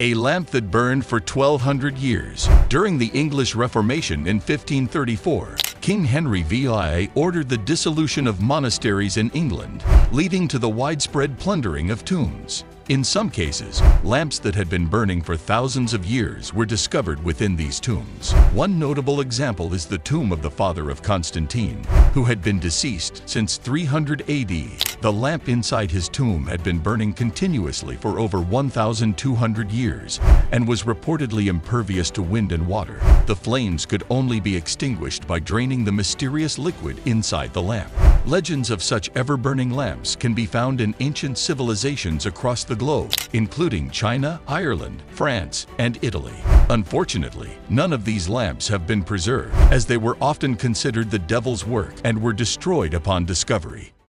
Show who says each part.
Speaker 1: A lamp that burned for 1200 years. During the English Reformation in 1534, King Henry VI ordered the dissolution of monasteries in England, leading to the widespread plundering of tombs. In some cases, lamps that had been burning for thousands of years were discovered within these tombs. One notable example is the tomb of the father of Constantine, who had been deceased since 300 AD. The lamp inside his tomb had been burning continuously for over 1,200 years and was reportedly impervious to wind and water. The flames could only be extinguished by draining the mysterious liquid inside the lamp. Legends of such ever-burning lamps can be found in ancient civilizations across the globe, including China, Ireland, France, and Italy. Unfortunately, none of these lamps have been preserved, as they were often considered the devil's work and were destroyed upon discovery.